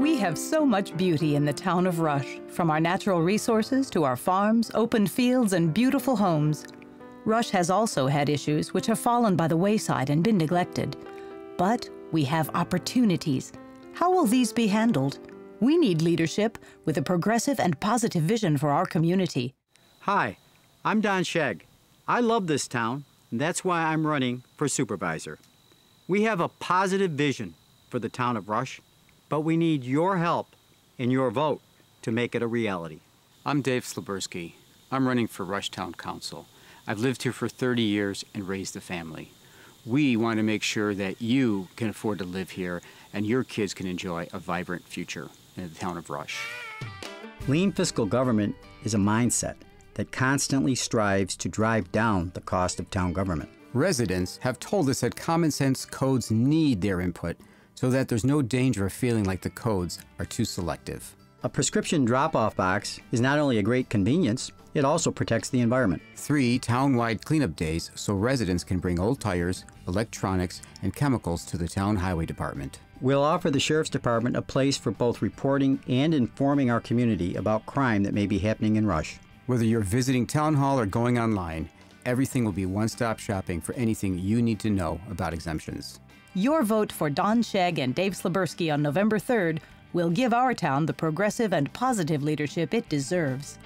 We have so much beauty in the town of Rush, from our natural resources to our farms, open fields, and beautiful homes. Rush has also had issues which have fallen by the wayside and been neglected. But we have opportunities. How will these be handled? We need leadership with a progressive and positive vision for our community. Hi, I'm Don Scheg. I love this town, and that's why I'm running for supervisor. We have a positive vision for the town of Rush, but we need your help and your vote to make it a reality. I'm Dave Sluberski. I'm running for Rush Town Council. I've lived here for 30 years and raised a family. We want to make sure that you can afford to live here and your kids can enjoy a vibrant future in the town of Rush. Lean fiscal government is a mindset that constantly strives to drive down the cost of town government. Residents have told us that common sense codes need their input so that there's no danger of feeling like the codes are too selective. A prescription drop off box is not only a great convenience, it also protects the environment. Three town-wide cleanup days so residents can bring old tires, electronics, and chemicals to the town highway department. We'll offer the Sheriff's Department a place for both reporting and informing our community about crime that may be happening in Rush. Whether you're visiting Town Hall or going online, everything will be one-stop shopping for anything you need to know about exemptions. Your vote for Don Scheg and Dave Sluberski on November 3rd will give our town the progressive and positive leadership it deserves.